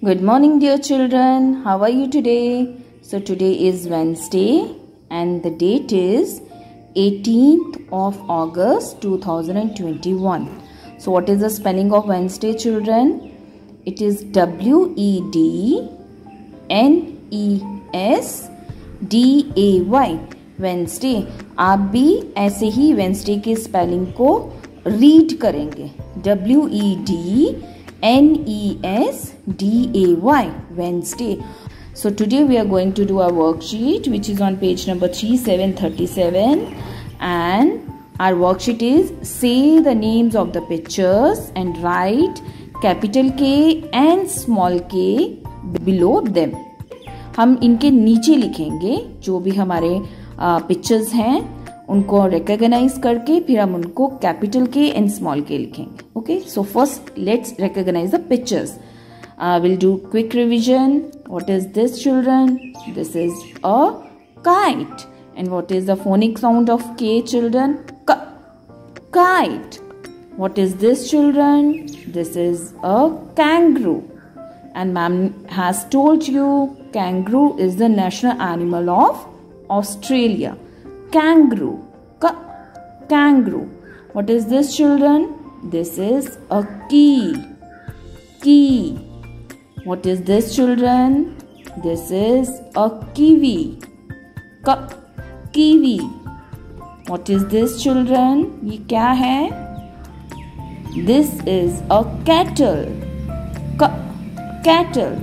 Good morning, dear children. How are you today? So, today is Wednesday and the date is 18th of August 2021. So, what is the spelling of Wednesday, children? It is W E D N E S D A Y. Wednesday आप भी ऐसे ही Wednesday के spelling को read करेंगे W E D N E S D A Y Wednesday So today we are going to do a worksheet which is on page number 3737 and our worksheet is say the names of the pictures and write capital K and small k below them. हम इनके नीचे लिखेंगे जो भी हमारे pictures हैं उनको recognise करके, फिर हम उनको capital K and small K लिखेंगे okay so first let's recognise the pictures I will do quick revision what is this children this is a kite and what is the phonic sound of K children kite what is this children this is a kangaroo and ma'am has told you kangaroo is the national animal of Australia Kangaroo. Ka kangaroo. What is this, children? This is a key. Key. What is this, children? This is a kiwi. Ka kiwi. What is this, children? ये क्या है? This is a cattle. Ka cattle.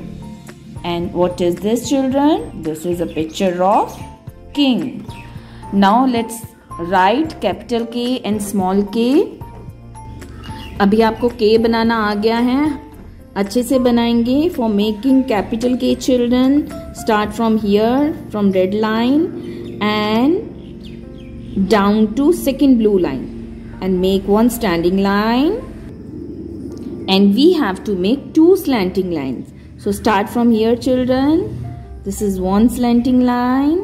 And what is this, children? This is a picture of king. Now let's write capital K and small K अभी आपको के बनाना आ गया है। अच्छे से बनाएँगे। For making capital K children start from here from red line and down to second blue line and make one standing line and we have to make two slanting line so start from here children this is one slanting line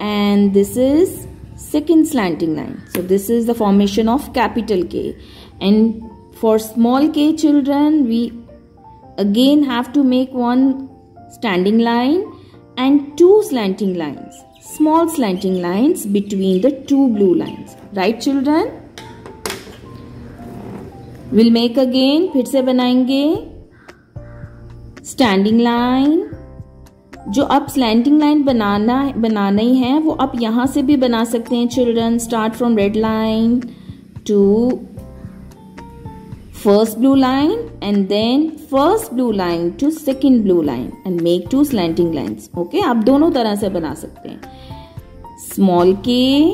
and this is second slanting line. So this is the formation of capital K. And for small k children, we again have to make one standing line and two slanting lines. Small slanting lines between the two blue lines. Right children? We'll make again. फिर से बनाएंगे standing line जो आप slanting line बनाना बनाना ही है, वो आप यहाँ से भी बना सकते हैं children start from red line to first blue line and then first blue line to second blue line and make two slanting lines okay आप दोनों तरह से बना सकते हैं। स्मॉल के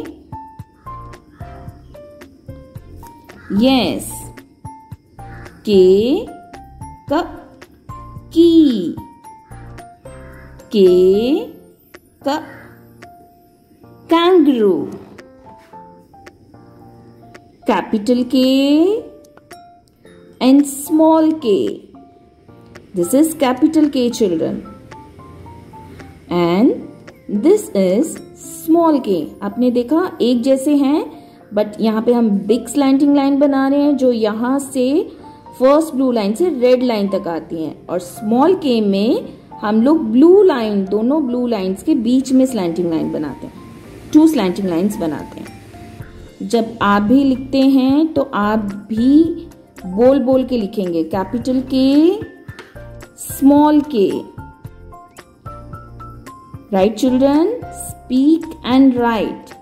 yes K cup K kangaroo. Capital K and small K. This is capital K children and this is small K आपने देखा, एक जैसे हैं बट यहाँ पे हम बिग स्लैंटिंग लाइन बना रहे हैं, जो यहाँ से फ़र्स्ट ब्लू लाइन से रेड लाइन तक आती है। और स्मॉल के में हम लोग ब्लू लाइन दोनों ब्लू लाइंस के बीच में स्लैंटिंग लाइन बनाते हैं। टू स्लैंटिंग लाइंस बनाते हैं। जब आप भी लिखते हैं तो आप भी बोल बोल के लिखेंगे। Capital K small K write children speak and write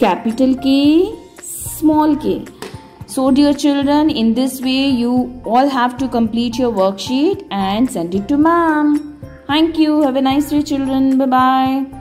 capital K small K So dear children, in this way you all have to complete your worksheet and send it to mom. Thank you. Have a nice day children. Bye-bye.